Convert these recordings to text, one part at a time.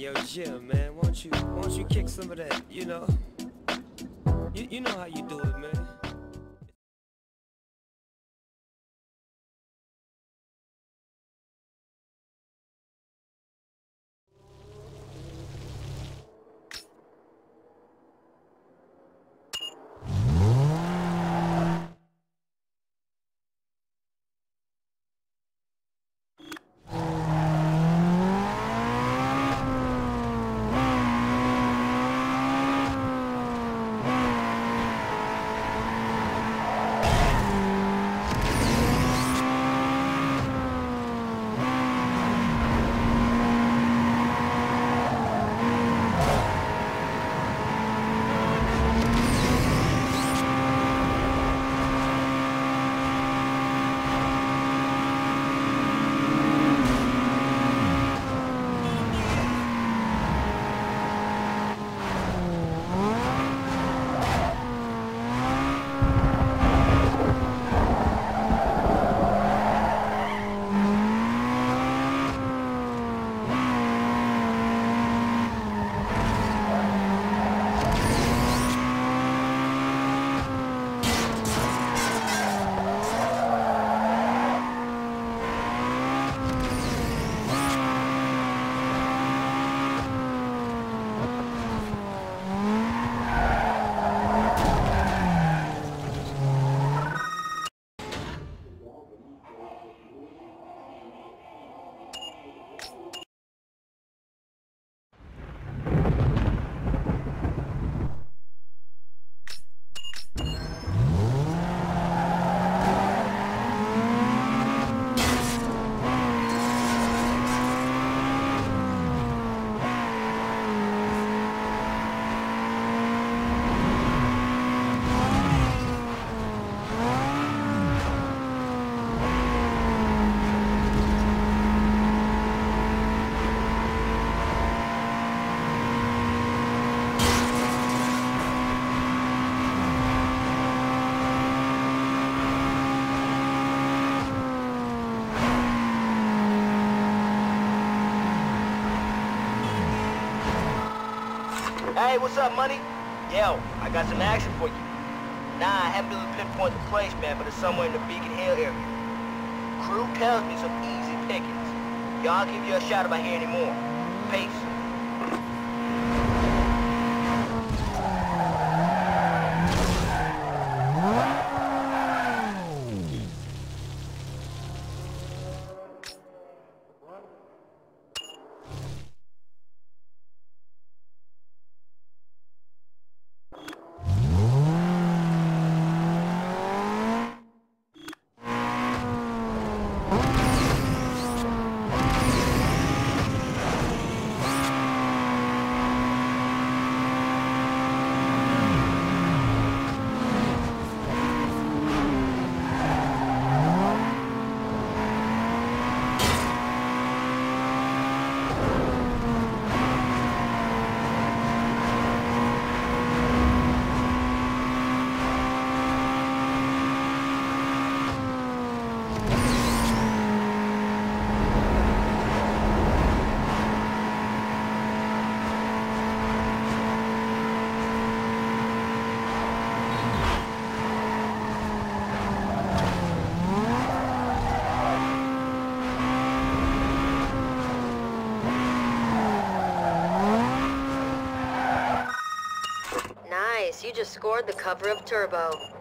yo, Jim, man, won't you, won't you kick some of that, you know? You, you know how you do it, man. Hey, what's up, money? Yo, I got some action for you. Nah, I haven't really pinpoint the place, man, but it's somewhere in the Beacon Hill area. Crew tells me some easy pickings. Y'all give you a shout if I hear any more. Peace. You just scored the cover of Turbo.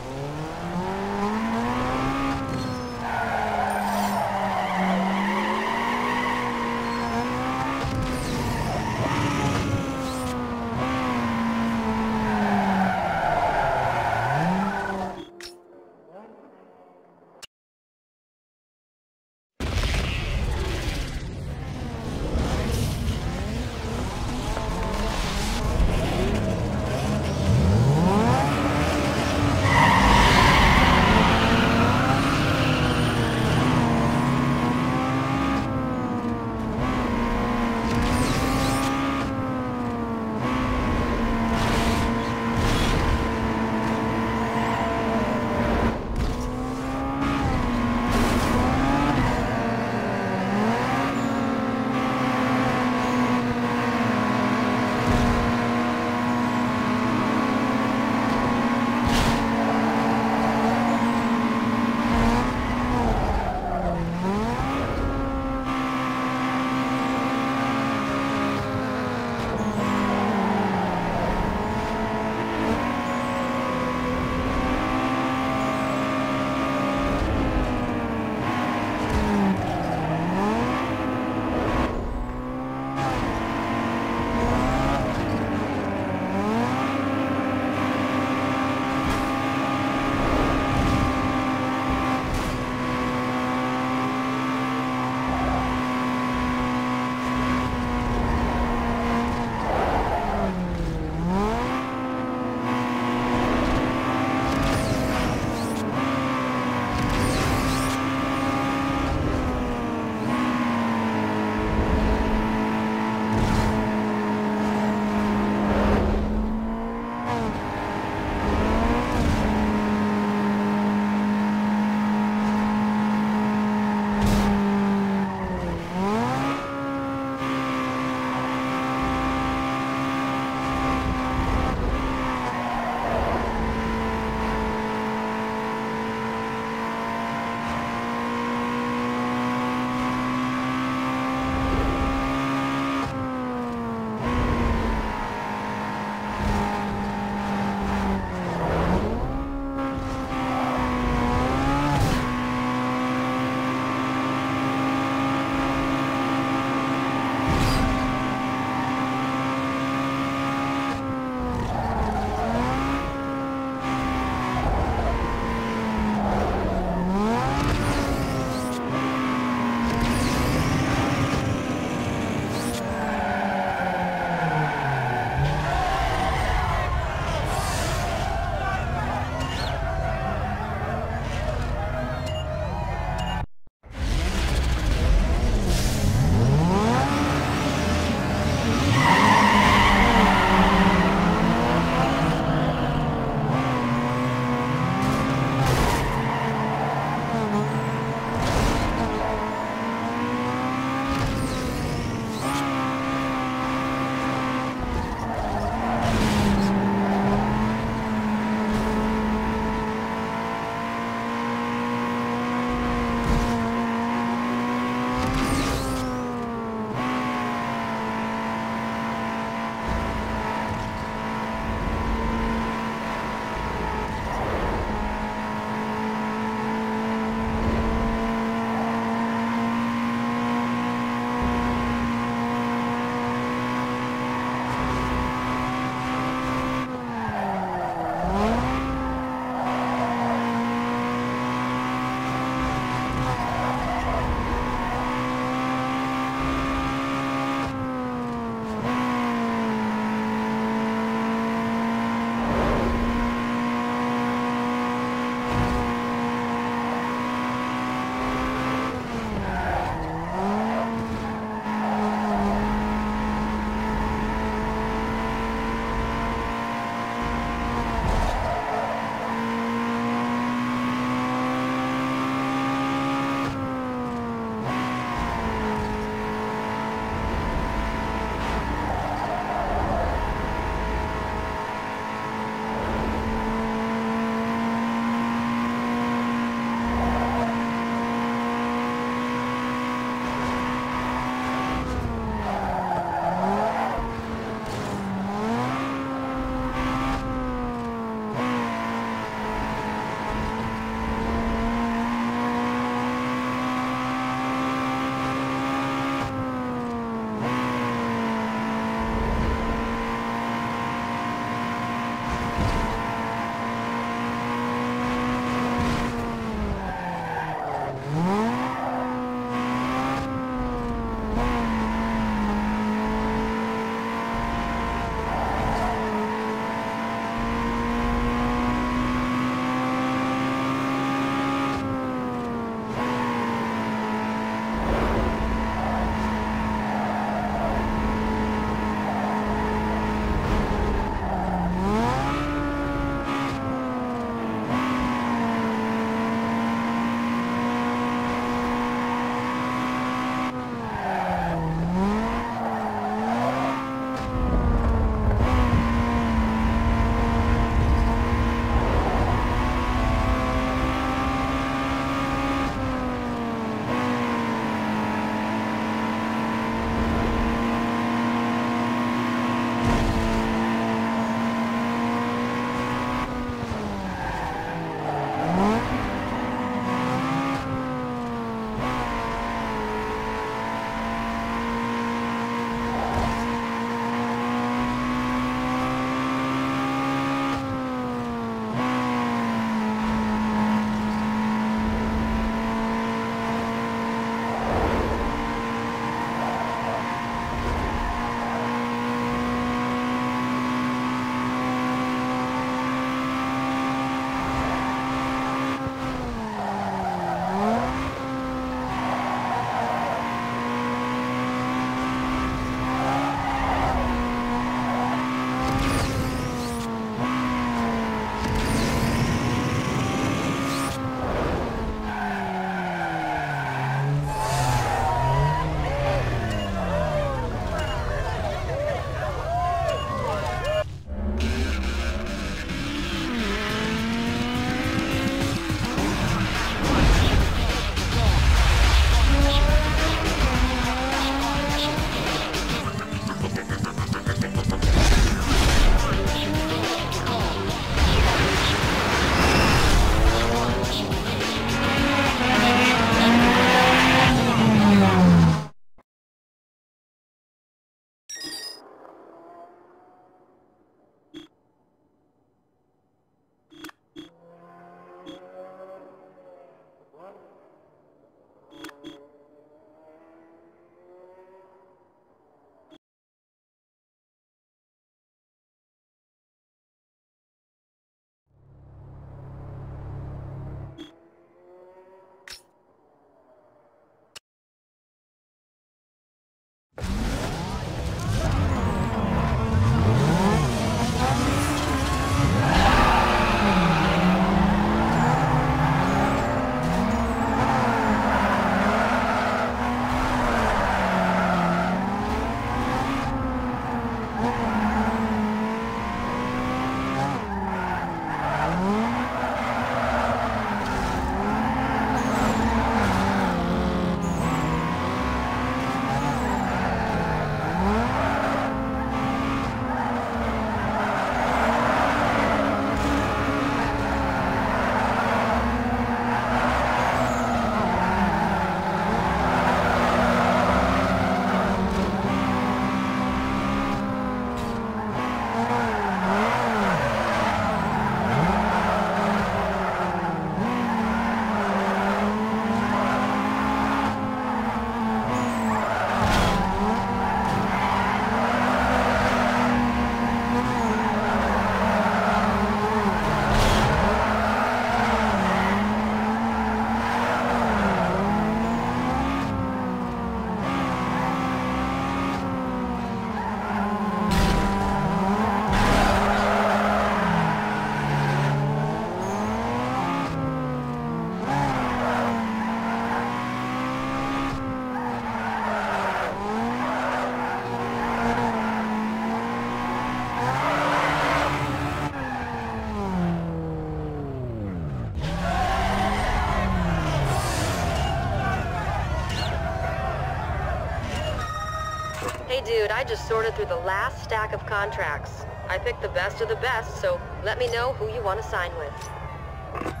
Hey dude, I just sorted through the last stack of contracts. I picked the best of the best, so let me know who you want to sign with.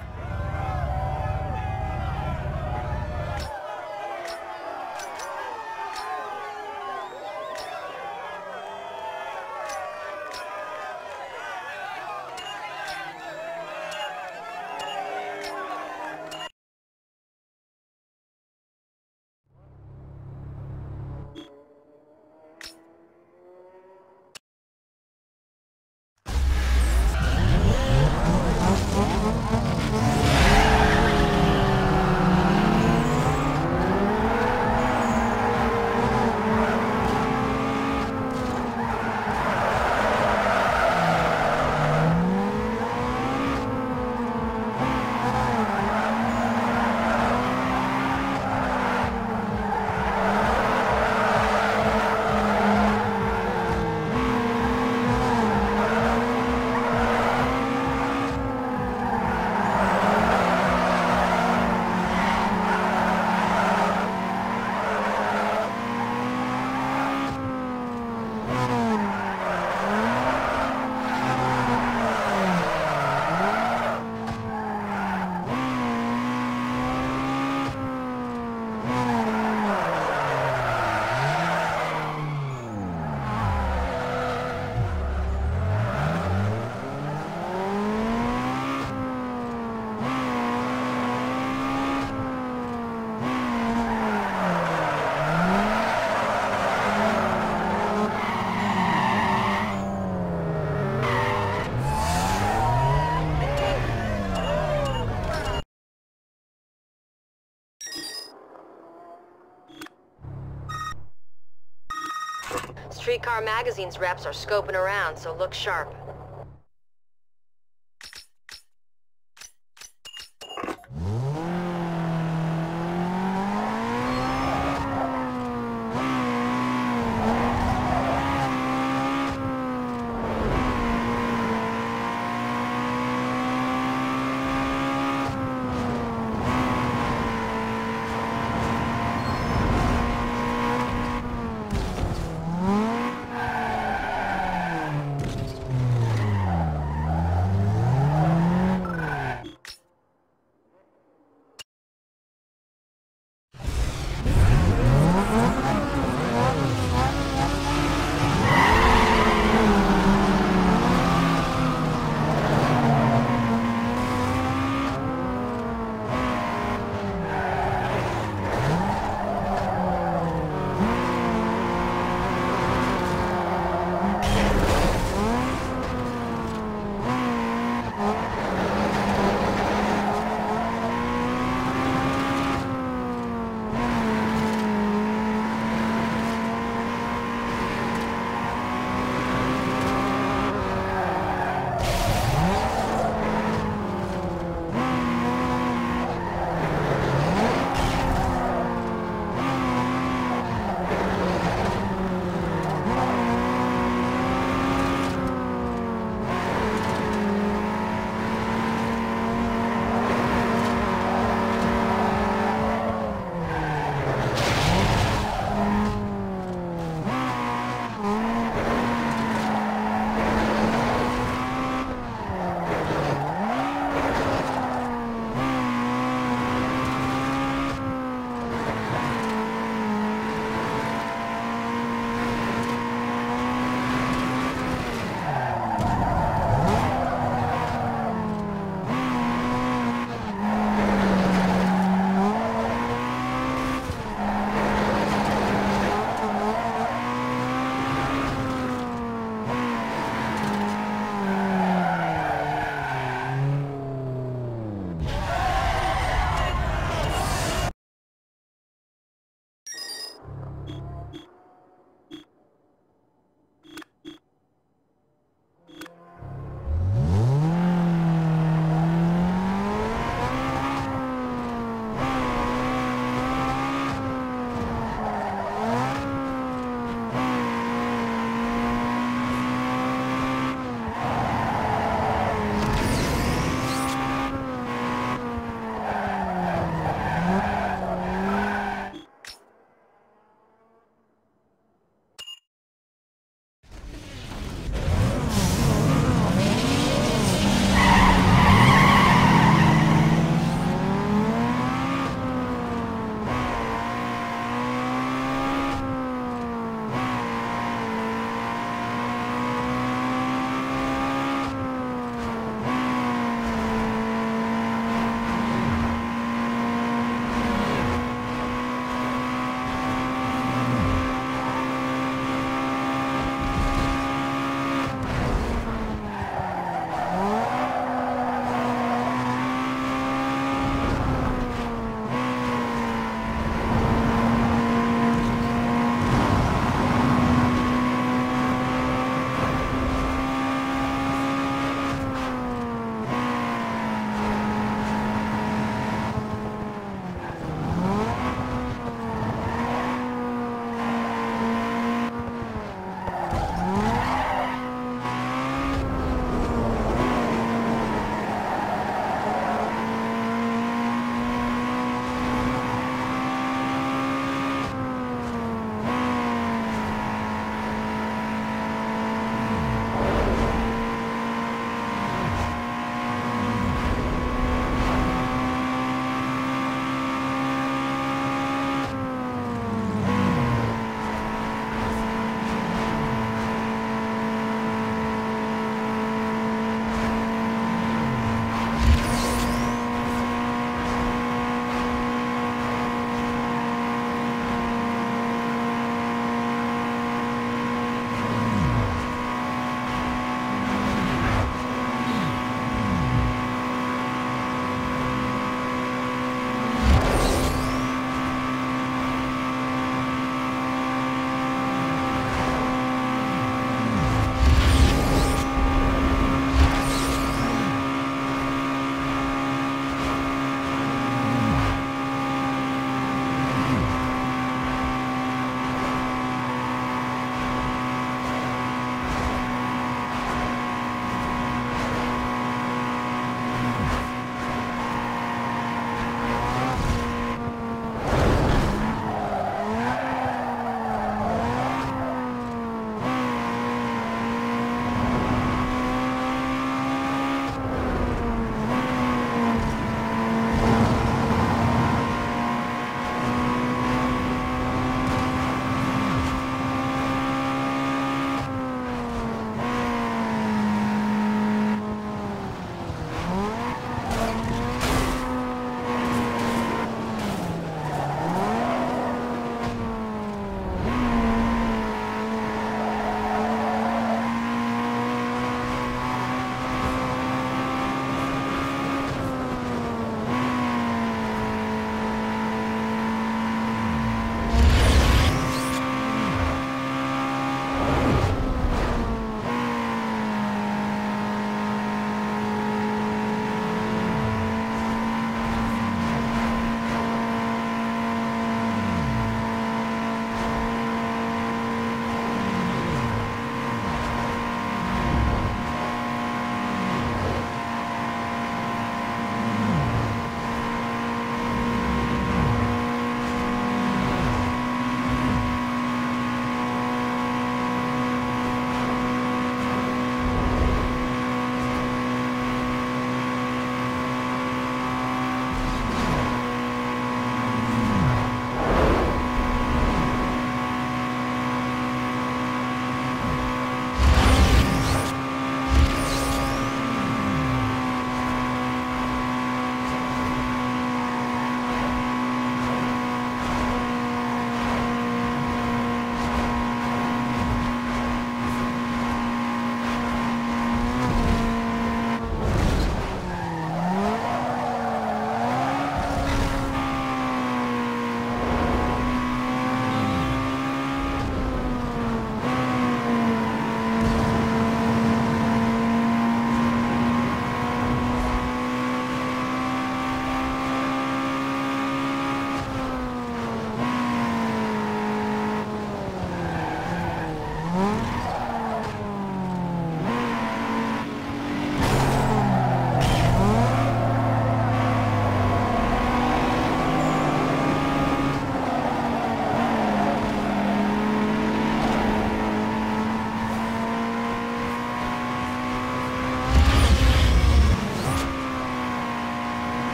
Streetcar Magazine's reps are scoping around, so look sharp.